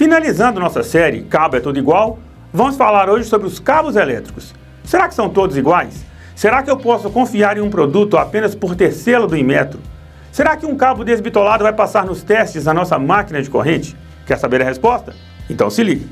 Finalizando nossa série Cabo é Tudo Igual, vamos falar hoje sobre os cabos elétricos. Será que são todos iguais? Será que eu posso confiar em um produto apenas por ter selo do Inmetro? Será que um cabo desbitolado vai passar nos testes na nossa máquina de corrente? Quer saber a resposta? Então se liga.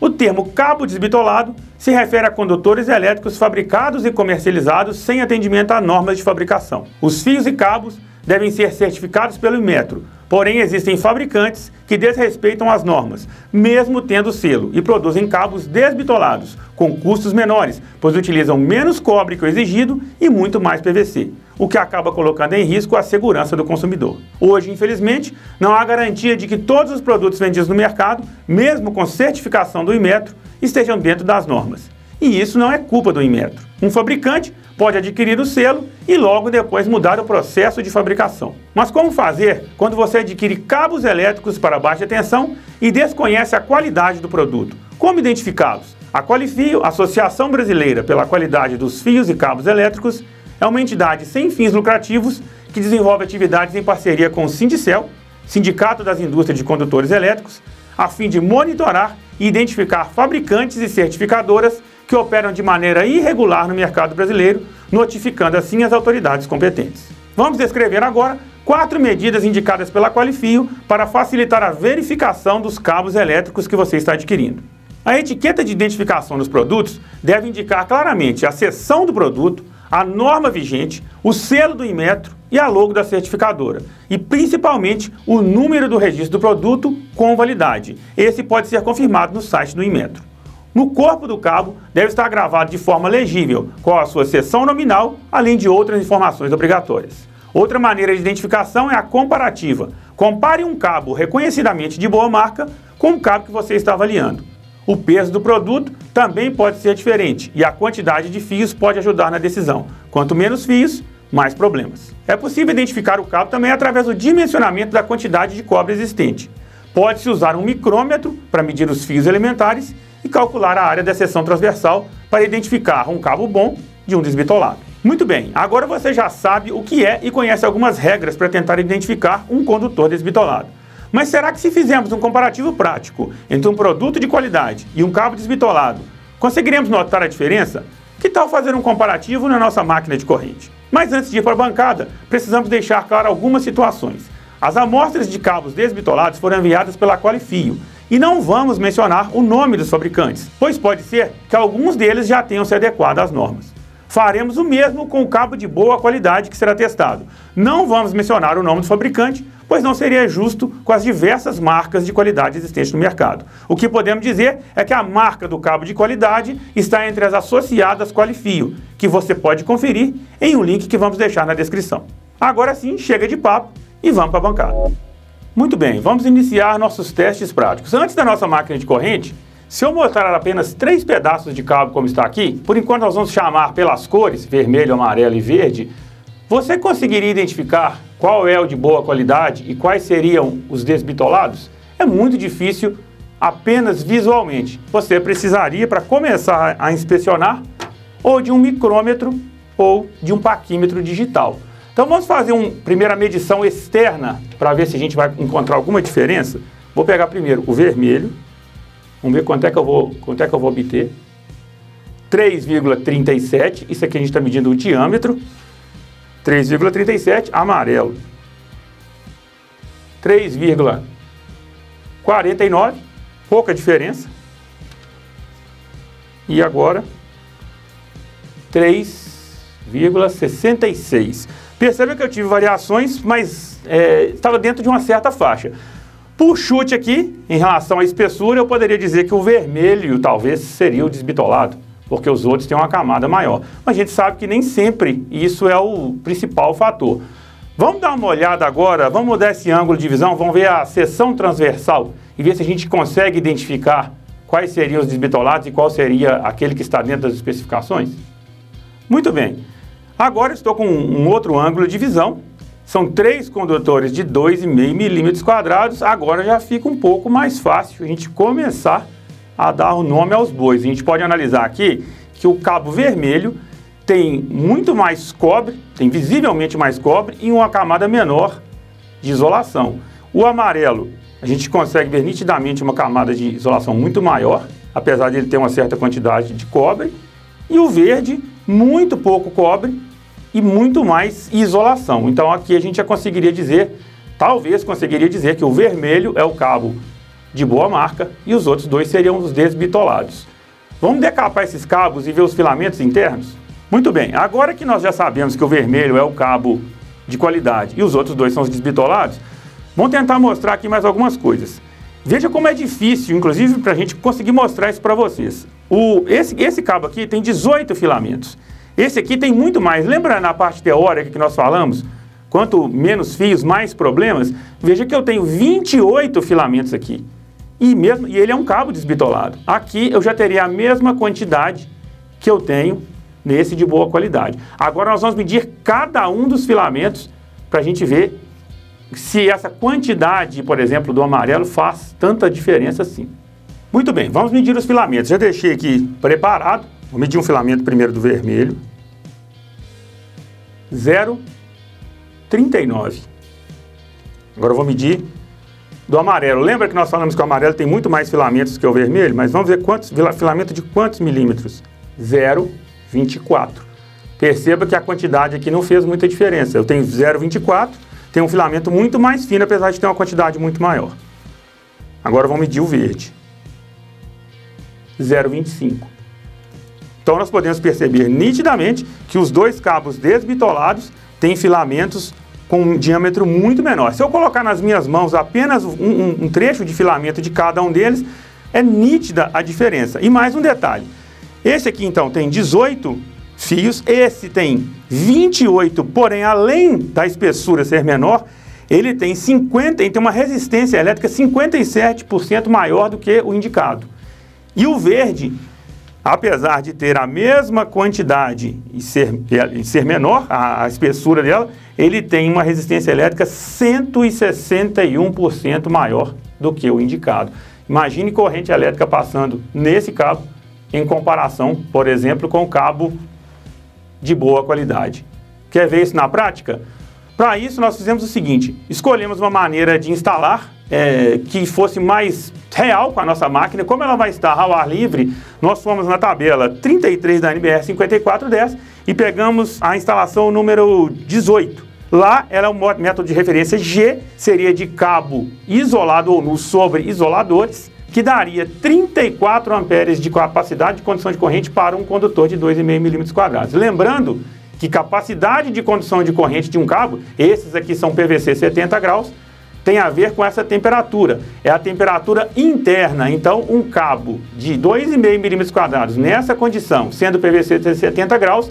O termo cabo desbitolado se refere a condutores elétricos fabricados e comercializados sem atendimento a normas de fabricação. Os fios e cabos devem ser certificados pelo Inmetro, porém existem fabricantes que desrespeitam as normas, mesmo tendo selo, e produzem cabos desbitolados, com custos menores, pois utilizam menos cobre que o exigido e muito mais PVC, o que acaba colocando em risco a segurança do consumidor. Hoje, infelizmente, não há garantia de que todos os produtos vendidos no mercado, mesmo com certificação do Inmetro, estejam dentro das normas. E isso não é culpa do Inmetro. Um fabricante pode adquirir o selo e logo depois mudar o processo de fabricação. Mas como fazer quando você adquire cabos elétricos para baixa tensão e desconhece a qualidade do produto? Como identificá-los? A Qualifio, Associação Brasileira pela Qualidade dos Fios e Cabos Elétricos, é uma entidade sem fins lucrativos que desenvolve atividades em parceria com o Sindicel, Sindicato das Indústrias de Condutores Elétricos, a fim de monitorar e identificar fabricantes e certificadoras que operam de maneira irregular no mercado brasileiro, notificando assim as autoridades competentes. Vamos descrever agora quatro medidas indicadas pela Qualifio para facilitar a verificação dos cabos elétricos que você está adquirindo. A etiqueta de identificação dos produtos deve indicar claramente a seção do produto, a norma vigente, o selo do Inmetro e a logo da certificadora, e principalmente o número do registro do produto com validade. Esse pode ser confirmado no site do Inmetro. No corpo do cabo deve estar gravado de forma legível qual a sua seção nominal, além de outras informações obrigatórias. Outra maneira de identificação é a comparativa. Compare um cabo reconhecidamente de boa marca com o cabo que você está avaliando. O peso do produto também pode ser diferente e a quantidade de fios pode ajudar na decisão. Quanto menos fios, mais problemas. É possível identificar o cabo também através do dimensionamento da quantidade de cobre existente. Pode-se usar um micrômetro para medir os fios elementares e calcular a área da seção transversal para identificar um cabo bom de um desbitolado. Muito bem, agora você já sabe o que é e conhece algumas regras para tentar identificar um condutor desbitolado. Mas será que se fizermos um comparativo prático entre um produto de qualidade e um cabo desbitolado, conseguiremos notar a diferença? Que tal fazer um comparativo na nossa máquina de corrente? Mas antes de ir para a bancada, precisamos deixar claro algumas situações. As amostras de cabos desbitolados foram enviadas pela Qualifio e não vamos mencionar o nome dos fabricantes, pois pode ser que alguns deles já tenham se adequado às normas. Faremos o mesmo com o cabo de boa qualidade que será testado. Não vamos mencionar o nome do fabricante, pois não seria justo com as diversas marcas de qualidade existentes no mercado. O que podemos dizer é que a marca do cabo de qualidade está entre as associadas Qualifio, que você pode conferir em um link que vamos deixar na descrição. Agora sim, chega de papo e vamos para a bancada. Muito bem, vamos iniciar nossos testes práticos. Antes da nossa máquina de corrente, se eu mostrar apenas três pedaços de cabo como está aqui, por enquanto nós vamos chamar pelas cores, vermelho, amarelo e verde, você conseguiria identificar qual é o de boa qualidade e quais seriam os desbitolados? É muito difícil apenas visualmente. Você precisaria, para começar a inspecionar, ou de um micrômetro ou de um paquímetro digital. Então vamos fazer uma primeira medição externa para ver se a gente vai encontrar alguma diferença. Vou pegar primeiro o vermelho. Vamos ver quanto é que eu vou, quanto é que eu vou obter. 3,37. Isso aqui a gente está medindo o diâmetro. 3,37. Amarelo. 3,49. Pouca diferença. E agora 3,66. Perceba que eu tive variações, mas é, estava dentro de uma certa faixa. Por chute aqui, em relação à espessura, eu poderia dizer que o vermelho talvez seria o desbitolado, porque os outros têm uma camada maior. Mas a gente sabe que nem sempre isso é o principal fator. Vamos dar uma olhada agora, vamos mudar esse ângulo de visão, vamos ver a seção transversal e ver se a gente consegue identificar quais seriam os desbitolados e qual seria aquele que está dentro das especificações? Muito bem. Agora estou com um outro ângulo de visão. São três condutores de 2,5 milímetros quadrados. Agora já fica um pouco mais fácil a gente começar a dar o nome aos bois. A gente pode analisar aqui que o cabo vermelho tem muito mais cobre, tem visivelmente mais cobre em uma camada menor de isolação. O amarelo, a gente consegue ver nitidamente uma camada de isolação muito maior, apesar de ele ter uma certa quantidade de cobre. E o verde, muito pouco cobre e muito mais isolação. Então aqui a gente já conseguiria dizer, talvez conseguiria dizer que o vermelho é o cabo de boa marca e os outros dois seriam os desbitolados. Vamos decapar esses cabos e ver os filamentos internos? Muito bem, agora que nós já sabemos que o vermelho é o cabo de qualidade e os outros dois são os desbitolados, vamos tentar mostrar aqui mais algumas coisas. Veja como é difícil, inclusive, para a gente conseguir mostrar isso para vocês. O, esse, esse cabo aqui tem 18 filamentos. Esse aqui tem muito mais. Lembra na parte teórica que nós falamos? Quanto menos fios, mais problemas. Veja que eu tenho 28 filamentos aqui. E, mesmo, e ele é um cabo desbitolado. Aqui eu já teria a mesma quantidade que eu tenho nesse de boa qualidade. Agora nós vamos medir cada um dos filamentos para a gente ver se essa quantidade, por exemplo, do amarelo faz tanta diferença assim. Muito bem, vamos medir os filamentos. Já deixei aqui preparado. Vou medir um filamento primeiro do vermelho. 0,39. Agora eu vou medir do amarelo. Lembra que nós falamos que o amarelo tem muito mais filamentos que o vermelho? Mas vamos ver quantos filamento de quantos milímetros? 0,24. Perceba que a quantidade aqui não fez muita diferença. Eu tenho 0,24, tenho um filamento muito mais fino, apesar de ter uma quantidade muito maior. Agora vamos medir o verde. 0,25. Então nós podemos perceber nitidamente que os dois cabos desbitolados têm filamentos com um diâmetro muito menor. Se eu colocar nas minhas mãos apenas um, um, um trecho de filamento de cada um deles, é nítida a diferença. E mais um detalhe: esse aqui então tem 18 fios, esse tem 28, porém além da espessura ser menor, ele tem 50, ele tem uma resistência elétrica 57% maior do que o indicado. E o verde apesar de ter a mesma quantidade e ser, e ser menor, a, a espessura dela, ele tem uma resistência elétrica 161% maior do que o indicado. Imagine corrente elétrica passando nesse cabo em comparação, por exemplo, com o cabo de boa qualidade. Quer ver isso na prática? Para isso, nós fizemos o seguinte: escolhemos uma maneira de instalar é, que fosse mais real com a nossa máquina. Como ela vai estar ao ar livre, nós fomos na tabela 33 da NBR 5410 e pegamos a instalação número 18. Lá era o método de referência G, seria de cabo isolado ou nu sobre isoladores, que daria 34 amperes de capacidade de condução de corrente para um condutor de 2,5 milímetros quadrados. Lembrando que capacidade de condução de corrente de um cabo, esses aqui são PVC 70 graus, tem a ver com essa temperatura. É a temperatura interna. Então, um cabo de 2,5 milímetros quadrados nessa condição, sendo PVC de 70 graus,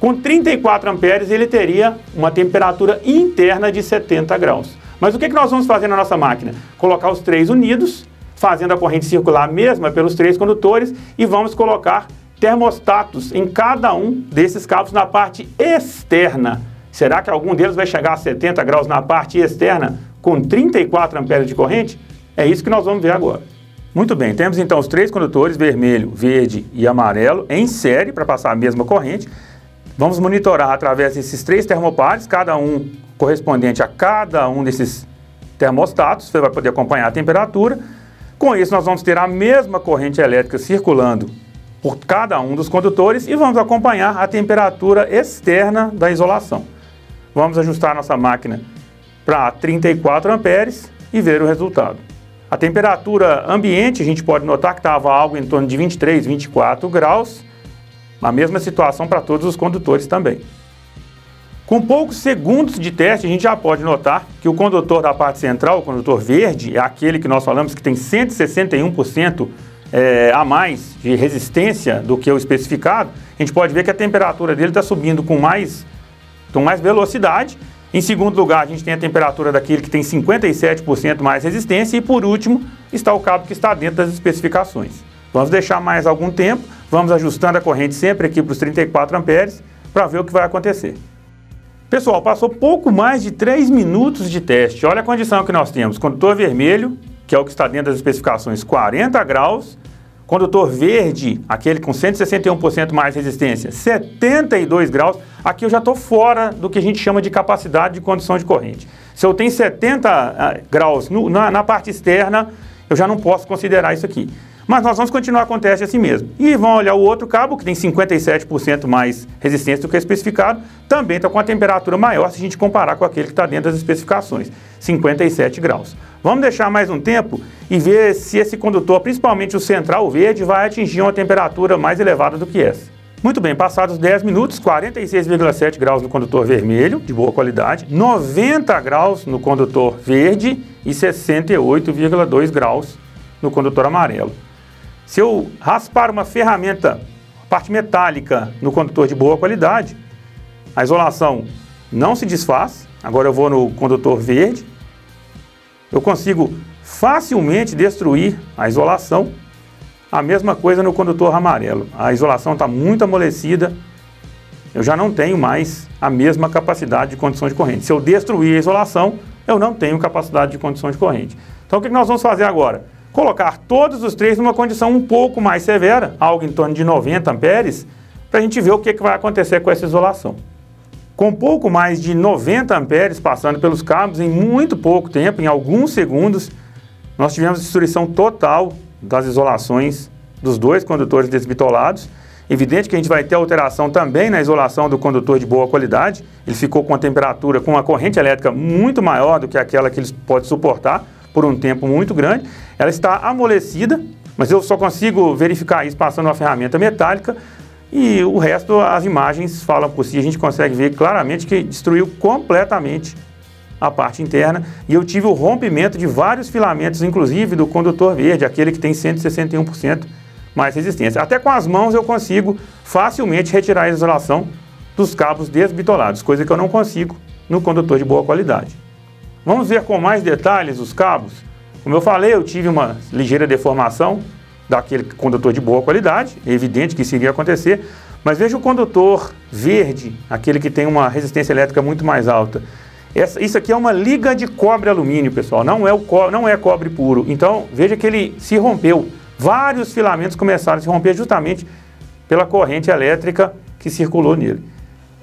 com 34 amperes ele teria uma temperatura interna de 70 graus. Mas o que, que nós vamos fazer na nossa máquina? Colocar os três unidos, fazendo a corrente circular mesma pelos três condutores e vamos colocar termostatos em cada um desses cabos na parte externa. Será que algum deles vai chegar a 70 graus na parte externa? com 34 amperes de corrente? É isso que nós vamos ver agora. Muito bem, temos então os três condutores, vermelho, verde e amarelo, em série para passar a mesma corrente. Vamos monitorar através desses três termopares, cada um correspondente a cada um desses termostatos, você vai poder acompanhar a temperatura. Com isso, nós vamos ter a mesma corrente elétrica circulando por cada um dos condutores e vamos acompanhar a temperatura externa da isolação. Vamos ajustar nossa máquina para 34 amperes e ver o resultado. A temperatura ambiente, a gente pode notar que estava algo em torno de 23, 24 graus, a mesma situação para todos os condutores também. Com poucos segundos de teste, a gente já pode notar que o condutor da parte central, o condutor verde, é aquele que nós falamos que tem 161% é, a mais de resistência do que o especificado. A gente pode ver que a temperatura dele está subindo com mais, com mais velocidade em segundo lugar, a gente tem a temperatura daquele que tem 57% mais resistência. E por último, está o cabo que está dentro das especificações. Vamos deixar mais algum tempo, vamos ajustando a corrente sempre aqui para os 34 amperes para ver o que vai acontecer. Pessoal, passou pouco mais de 3 minutos de teste. Olha a condição que nós temos. Condutor vermelho, que é o que está dentro das especificações, 40 graus, Condutor verde, aquele com 161% mais resistência, 72 graus. Aqui eu já estou fora do que a gente chama de capacidade de condução de corrente. Se eu tenho 70 ah, graus no, na, na parte externa, eu já não posso considerar isso aqui. Mas nós vamos continuar com o teste assim mesmo. E vão olhar o outro cabo, que tem 57% mais resistência do que especificado, também está com a temperatura maior se a gente comparar com aquele que está dentro das especificações, 57 graus. Vamos deixar mais um tempo e ver se esse condutor, principalmente o central verde, vai atingir uma temperatura mais elevada do que essa. Muito bem, passados 10 minutos, 46,7 graus no condutor vermelho, de boa qualidade, 90 graus no condutor verde e 68,2 graus no condutor amarelo. Se eu raspar uma ferramenta, parte metálica, no condutor de boa qualidade, a isolação não se desfaz. Agora eu vou no condutor verde, eu consigo facilmente destruir a isolação. A mesma coisa no condutor amarelo. A isolação está muito amolecida, eu já não tenho mais a mesma capacidade de condição de corrente. Se eu destruir a isolação, eu não tenho capacidade de condição de corrente. Então o que nós vamos fazer agora? Colocar todos os três numa condição um pouco mais severa, algo em torno de 90 amperes, para a gente ver o que, que vai acontecer com essa isolação. Com pouco mais de 90 amperes passando pelos cabos em muito pouco tempo, em alguns segundos, nós tivemos destruição total das isolações dos dois condutores desbitolados. Evidente que a gente vai ter alteração também na isolação do condutor de boa qualidade. Ele ficou com a temperatura, com uma corrente elétrica muito maior do que aquela que ele pode suportar por um tempo muito grande. Ela está amolecida, mas eu só consigo verificar isso passando uma ferramenta metálica e o resto, as imagens falam por si. A gente consegue ver claramente que destruiu completamente a parte interna e eu tive o rompimento de vários filamentos, inclusive do condutor verde, aquele que tem 161% mais resistência. Até com as mãos eu consigo facilmente retirar a isolação dos cabos desbitolados, coisa que eu não consigo no condutor de boa qualidade. Vamos ver com mais detalhes os cabos. Como eu falei, eu tive uma ligeira deformação daquele condutor de boa qualidade, é evidente que isso iria acontecer, mas veja o condutor verde, aquele que tem uma resistência elétrica muito mais alta. Essa, isso aqui é uma liga de cobre-alumínio, pessoal, não é, o co não é cobre puro. Então, veja que ele se rompeu. Vários filamentos começaram a se romper justamente pela corrente elétrica que circulou nele.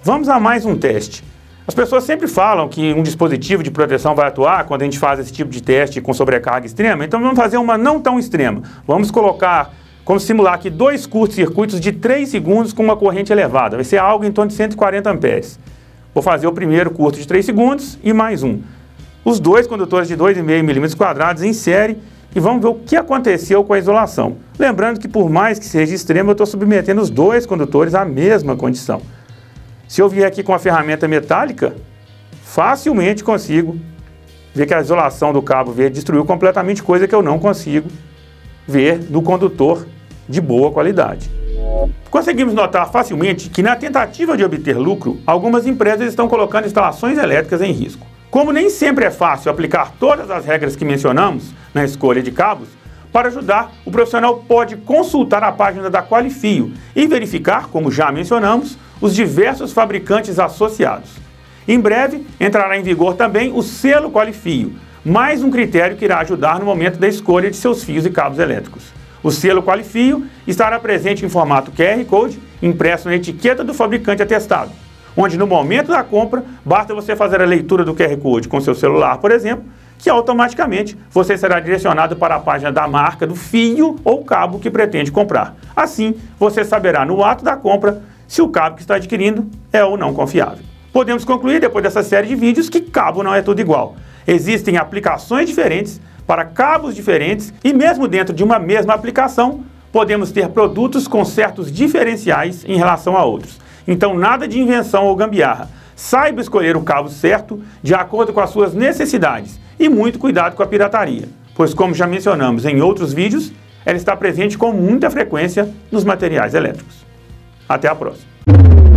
Vamos a mais um teste. As pessoas sempre falam que um dispositivo de proteção vai atuar quando a gente faz esse tipo de teste com sobrecarga extrema, então vamos fazer uma não tão extrema. Vamos colocar, vamos simular aqui dois curtos-circuitos de 3 segundos com uma corrente elevada. Vai ser algo em torno de 140 amperes. Vou fazer o primeiro curto de 3 segundos e mais um. Os dois condutores de 2,5 milímetros quadrados em série e vamos ver o que aconteceu com a isolação. Lembrando que por mais que seja extremo, eu estou submetendo os dois condutores à mesma condição. Se eu vier aqui com a ferramenta metálica, facilmente consigo ver que a isolação do cabo verde destruiu completamente, coisa que eu não consigo ver no condutor de boa qualidade. Conseguimos notar facilmente que na tentativa de obter lucro, algumas empresas estão colocando instalações elétricas em risco. Como nem sempre é fácil aplicar todas as regras que mencionamos na escolha de cabos, para ajudar, o profissional pode consultar a página da Qualifio e verificar, como já mencionamos, os diversos fabricantes associados. Em breve, entrará em vigor também o selo Qualifio, mais um critério que irá ajudar no momento da escolha de seus fios e cabos elétricos. O selo Qualifio estará presente em formato QR Code, impresso na etiqueta do fabricante atestado, onde no momento da compra, basta você fazer a leitura do QR Code com seu celular, por exemplo, que automaticamente você será direcionado para a página da marca do fio ou cabo que pretende comprar. Assim, você saberá no ato da compra se o cabo que está adquirindo é ou não confiável. Podemos concluir depois dessa série de vídeos que cabo não é tudo igual. Existem aplicações diferentes para cabos diferentes e mesmo dentro de uma mesma aplicação, podemos ter produtos com certos diferenciais em relação a outros. Então nada de invenção ou gambiarra. Saiba escolher o cabo certo de acordo com as suas necessidades e muito cuidado com a pirataria, pois, como já mencionamos em outros vídeos, ela está presente com muita frequência nos materiais elétricos. Até a próxima!